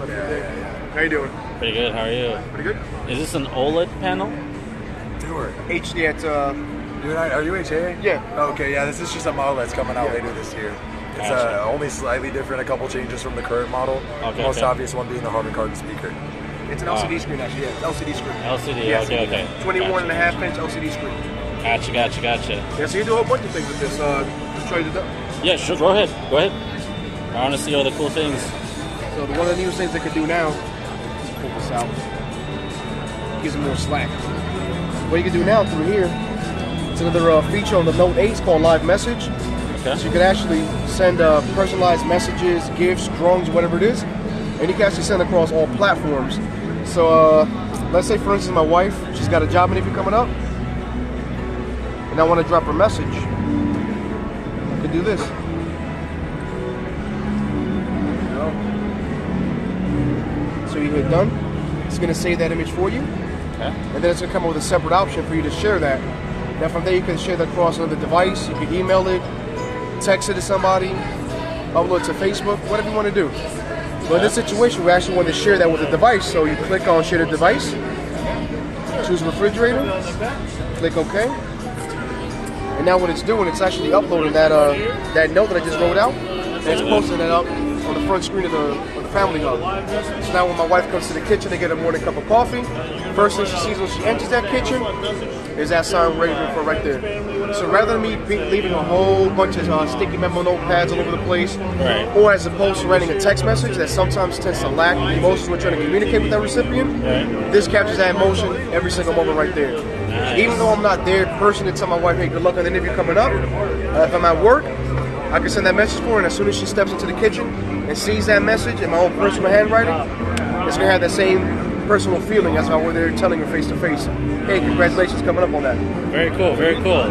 on the yeah, How you doing? Pretty good. How are you? Pretty good. Is this an OLED panel? Tour. HD at. Uh, Dude, are you HA? Yeah. Okay, yeah, this is just a model that's coming out Yeah. later this year. It's Gotcha. uh, only slightly different, a couple changes from the current model. Okay, the most okay. obvious one being the Harman Kardon speaker. it's an LCD screen actually. Yeah, LCD screen. LCD. Yes. Okay, okay. 21 and a half inch LCD screen. Gotcha, gotcha, gotcha. Yeah, so you do a whole bunch of things with this. Uh, show you the. Yeah, sure. Go ahead. Go ahead. I want to see all the cool things. So the, one of the newest things they can do now. Let's pull this out. Gives them more slack. What you can do now through here. It's another uh, feature on the Note 8 it's called Live Message. So you can actually send uh, personalized messages, gifts, drawings, whatever it is, and you can actually send across all platforms. So uh, let's say, for instance, my wife, she's got a job interview coming up, and I want to drop her message. I could do this. You hit done. It's going to save that image for you, Okay. and then it's going to come up with a separate option for you to share that. Now from there you can share that across another device. You can email it, text it to somebody, upload it to Facebook, whatever you want to do. But in this situation, we actually want to share that with a device. So you click on share the device, choose refrigerator, click OK. And now what it's doing, it's actually uploading that uh, that note that I just wrote out, and it's posting that up on the front screen of the, of the family hub. So now when my wife comes to the kitchen to get a morning cup of coffee, first thing she sees when she enters that kitchen is that sign ready for right there. So rather than me be, leaving a whole bunch of uh, sticky memo notepads all over the place, Right. or as opposed to writing a text message that sometimes tends to lack the emotion we're trying to communicate with that recipient, Right. this captures that emotion every single moment right there. Nice. Even though I'm not there personally to tell my wife, hey, good luck on the interview coming up, uh, if I'm at work, I can send that message for her, and as soon as she steps into the kitchen and sees that message in my own personal handwriting, it's gonna have that same personal feeling as if I were there telling her face to face, hey, congratulations coming up on that. Very cool. Very cool.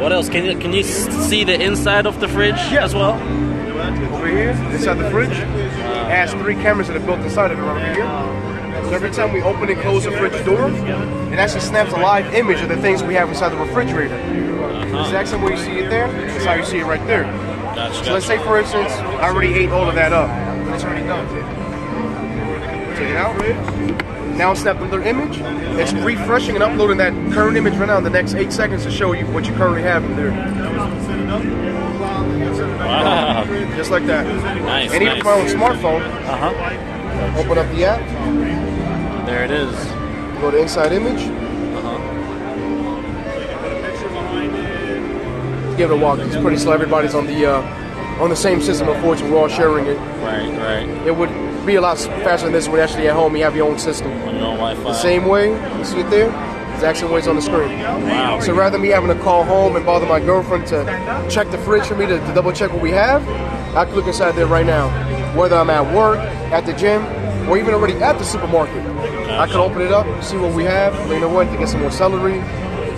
What else? Can you can you see the inside of the fridge Yeah. as well? Over here, inside the fridge, it has three cameras that are built inside of it right over here. So every time we open and close the fridge door, it actually snaps a live image of the things we have inside the refrigerator. The exact same way you see it there, that's how you see it right there. Gotcha. So let's say, for instance, I already ate all of that up. It's already done. Take it out. Now snap another image. It's refreshing and uploading that current image right now in the next eight seconds to show you what you currently have in there. Wow. Just like that. Nice. And even nice. my own smartphone, Uh huh. open up the app, There it is. go to inside image, give it a walk. It's pretty slow. Everybody's on the uh, on the same system. Unfortunately, we're all sharing it. Right. Right. It would be a lot faster than this when actually at home you have your own system. On your own Wi-Fi. The same way, you see it there? Exact same way it's on the screen. Wow. So rather than me having to call home and bother my girlfriend to check the fridge for me to, to double check what we have, I can look inside there right now. Whether I'm at work, at the gym, or even already at the supermarket. I can open it up, see what we have. You know what? To get some more celery.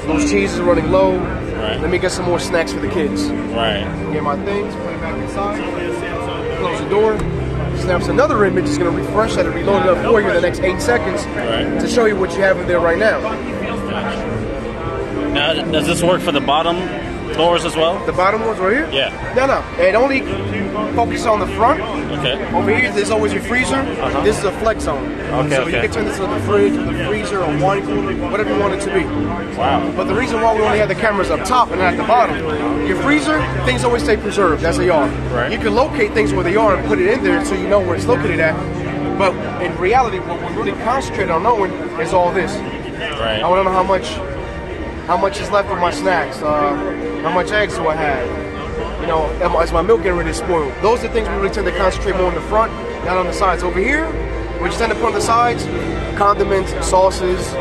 Those cheeses are running low. Right. Let me get some more snacks for the kids. Right. Get my things, put it back inside, close the door. Snaps another image, it's gonna refresh that and reload it up for you in the next eight seconds Right. to show you what you have in there right now. Now, does this work for the bottom doors as well? The bottom one's right here? Yeah. No, no. It only focuses on the front. Okay. Over here, there's always your freezer. Uh-huh. This is a flex zone. Okay, so okay. you can turn this into the fridge, the freezer, a wine cooler, whatever you want it to be. Wow. But the reason why we only have the cameras up top and not at the bottom, your freezer, things always stay preserved as they are. Right. You can locate things where they are and put it in there so you know where it's located at. But in reality, what we're really concentrating on knowing is all this. Right. I want to know how much, how much is left of my snacks. Uh, how much eggs do I have? You know, is my milk getting ready to spoil? Those are the things we really tend to concentrate more on the front, not on the sides. Over here, we just tend to put on the sides condiments, sauces,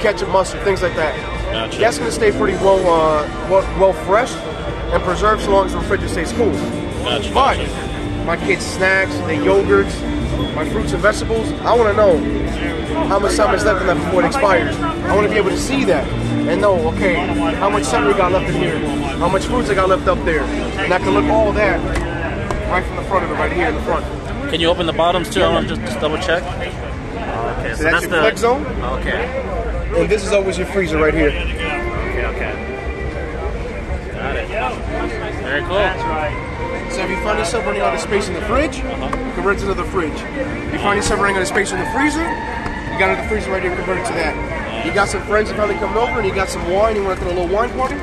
ketchup, mustard, things like that. Gotcha. That's going to stay pretty well, uh, well, well fresh and preserved so long as the refrigerator stays cool. Gotcha. But gotcha. my kids' snacks, their yogurts, my fruits and vegetables, I want to know how much time is left in that before it expires. I want to be able to see that and know, okay, how much celery got left in here, how much fruits I got left up there, and I can look all that right from the front of it, right here in the front. Can you open the bottoms too? I want to just, just double check. Okay, so, So that's your flex zone, Okay. and this is always your freezer right here. Okay. Okay. Got it. Very cool. That's right. So if you find yourself running out of space in the fridge, Uh-huh. convert it to the fridge. If you find yourself running out of space in the freezer, you got the freezer right here, convert it to that. You got some friends that probably coming over and you got some wine, you want to throw a little wine party,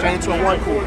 turn into a wine cooler.